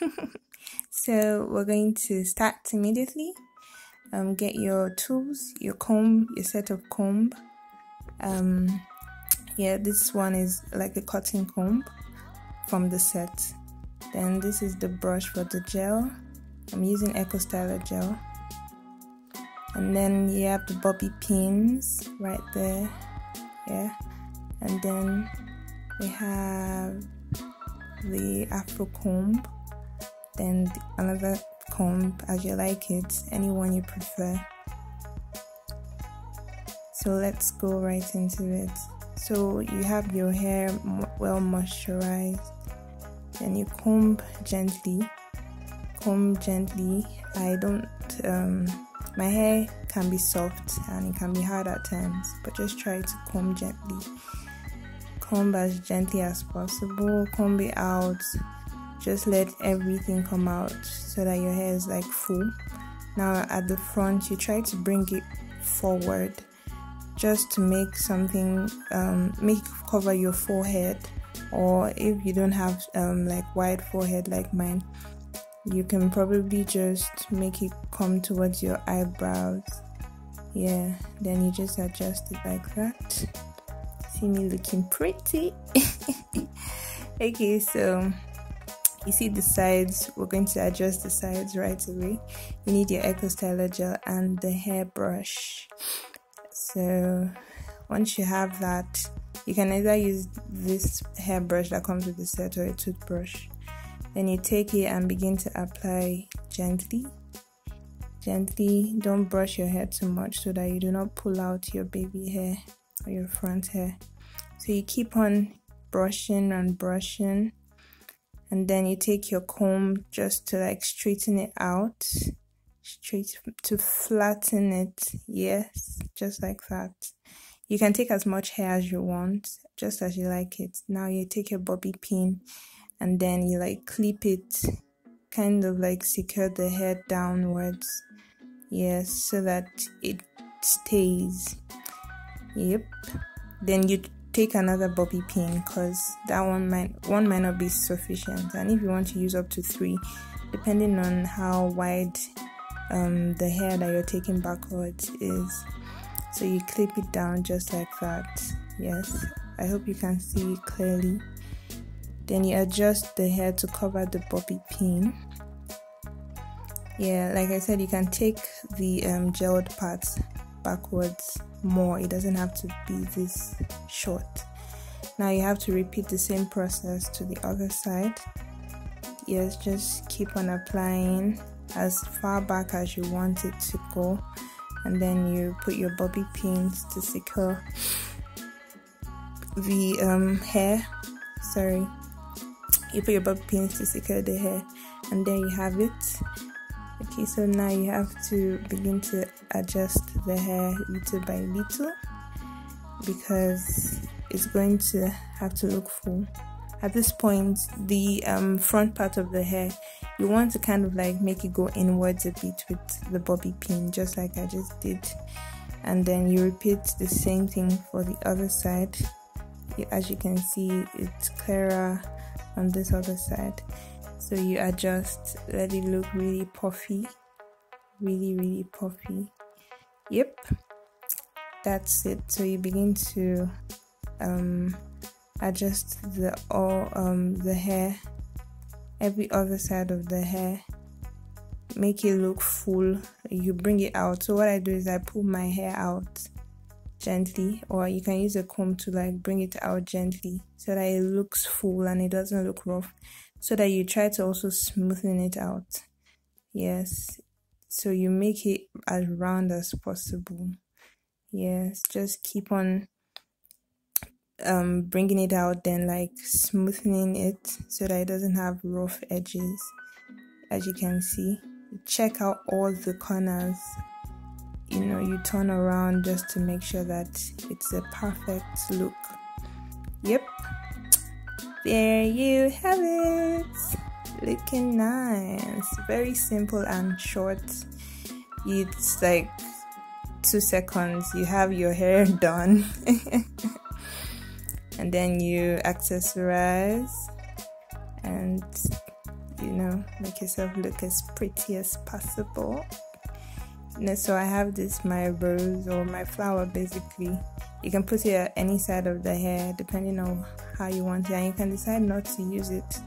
so we're going to start immediately. Um, get your tools, your comb, your set of comb. Um, yeah, this one is like a cotton comb from the set. Then this is the brush for the gel. I'm using Eco Styler gel. And then you have the bobby pins right there. Yeah. And then we have the afro comb then another comb as you like it anyone you prefer. So let's go right into it. So you have your hair well moisturized. Then you comb gently. Comb gently. I don't um my hair can be soft and it can be hard at times but just try to comb gently. Comb as gently as possible. Comb it out just let everything come out so that your hair is like full. Now at the front you try to bring it forward just to make something um, make cover your forehead. Or if you don't have um, like wide forehead like mine you can probably just make it come towards your eyebrows. Yeah then you just adjust it like that. See me looking pretty. Okay so you see the sides we're going to adjust the sides right away. You need your eco styler gel and the hairbrush. So once you have that you can either use this hairbrush that comes with the set or a toothbrush. Then you take it and begin to apply gently. Gently don't brush your hair too much so that you do not pull out your baby hair or your front hair. So you keep on brushing and brushing, and then you take your comb just to like straighten it out, straight to flatten it. Yes, just like that. You can take as much hair as you want, just as you like it. Now you take your bobby pin and then you like clip it, kind of like secure the hair downwards. Yes, so that it stays Yep. Then you take another bobby pin because that one might one might not be sufficient. And if you want to use up to three, depending on how wide um, the hair that you're taking backwards is, so you clip it down just like that. Yes, I hope you can see it clearly. Then you adjust the hair to cover the bobby pin. Yeah, like I said, you can take the um, gelled parts backwards more. It doesn't have to be this short. Now you have to repeat the same process to the other side. Yes just keep on applying as far back as you want it to go. And then you put your bobby pins to secure the um, hair. Sorry. You put your bobby pins to secure the hair. And there you have it okay so now you have to begin to adjust the hair little by little because it's going to have to look full. At this point the um, front part of the hair you want to kind of like make it go inwards a bit with the bobby pin just like I just did. And then you repeat the same thing for the other side. As you can see it's clearer on this other side so you adjust let it look really puffy really really puffy. Yep that's it. So you begin to um, adjust the all um, the hair every other side of the hair. Make it look full. You bring it out. So what i do is i pull my hair out gently or you can use a comb to like bring it out gently so that it looks full and it doesn't look rough so that you try to also smoothen it out. Yes. So you make it as round as possible. Yes just keep on um bringing it out then like smoothing it so that it doesn't have rough edges. As you can see check out all the corners. You know you turn around just to make sure that it's a perfect look. Yep there you have it. Looking nice. Very simple and short. It's like two seconds. You have your hair done. and then you accessorize and you know make yourself look as pretty as possible so I have this my rose or my flower basically. You can put it at any side of the hair depending on how you want it, and you can decide not to use it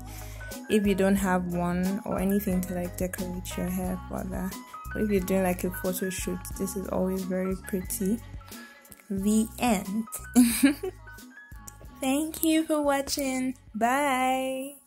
if you don't have one or anything to like decorate your hair for that. But if you're doing like a photo shoot, this is always very pretty. The end. Thank you for watching. Bye.